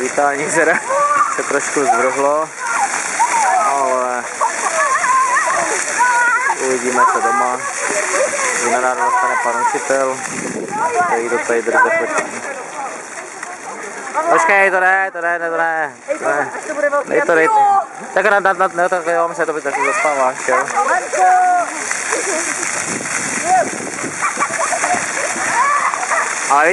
Vítání zera se trošku zvrhlo, ale uvidíme se doma. Že ráno dostane pan učitel, který do tady drze počítá. Počkej, to ne, to ne, to ne, to ne. Dej to, dej to. Tak na, na, na, na, tak jo, se to by taky zaspáváš, jo. Ale